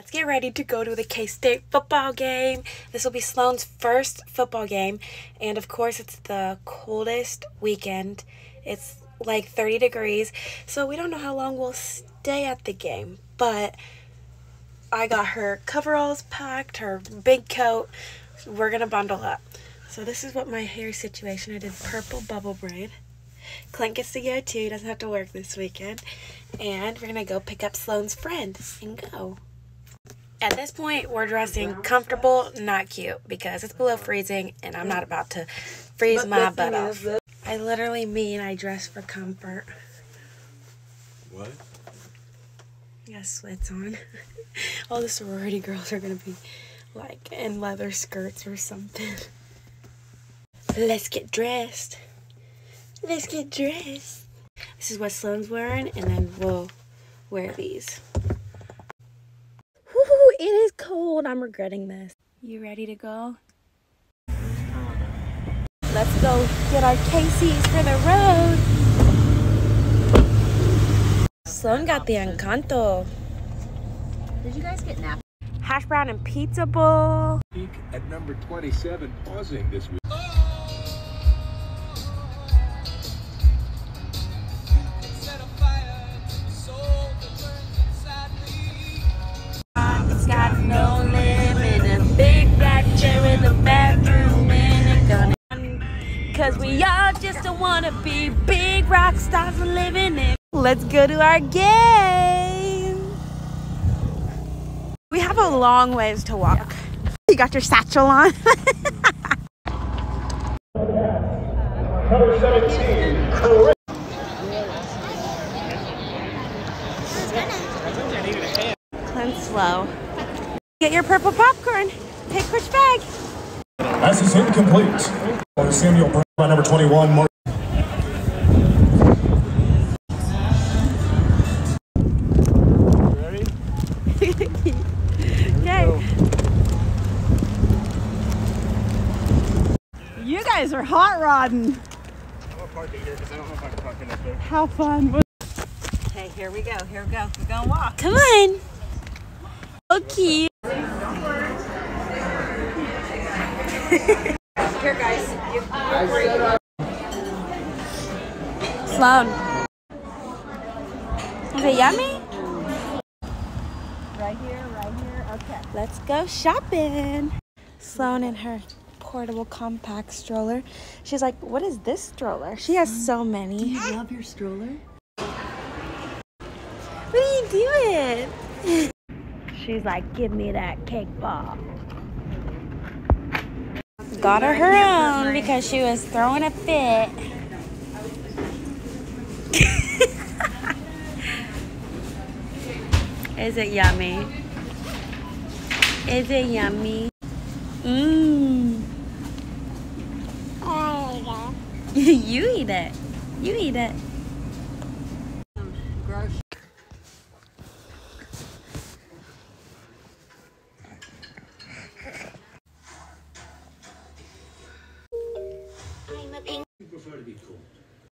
let's get ready to go to the K-State football game. This will be Sloane's first football game. And of course, it's the coldest weekend. It's like 30 degrees. So we don't know how long we'll stay at the game. But I got her coveralls packed, her big coat. We're going to bundle up. So this is what my hair situation. I did purple bubble braid. Clint gets to go too. He doesn't have to work this weekend. And we're going to go pick up Sloane's friend and go. At this point, we're dressing comfortable, not cute, because it's below freezing and I'm not about to freeze my butt off. I literally mean I dress for comfort. What? I got sweats on. All the sorority girls are going to be like in leather skirts or something. Let's get dressed. Let's get dressed. This is what Sloane's wearing, and then we'll wear these. Woo, it is cold. I'm regretting this. You ready to go? Let's go get our KCs for the road. Sloane got the Encanto. Did you guys get napped? Hash brown and pizza bowl. Peak at number 27, pausing this week. Cause we all just don't wanna be big rock stars living in. Let's go to our game. We have a long ways to walk. You got your satchel on. Number 17, correct. Clint slow. Get your purple popcorn. Take which bag? Pass is incomplete. Samuel Brown by number 21, Mark. Yay. You guys are hot rodding. How fun. Okay, here we go. Here we go. We're gonna walk. Come on. So cute. Here, guys. You, Sloane. Is it yummy? right here, right here. Okay. Let's go shopping. Sloane in her portable compact stroller. She's like, what is this stroller? She has so many. Do You love your stroller? What are you doing? She's like, give me that cake ball. Got her her own because she was throwing a fit. Is it yummy? Is it yummy? Mmm. I eat it. you eat it. You eat it.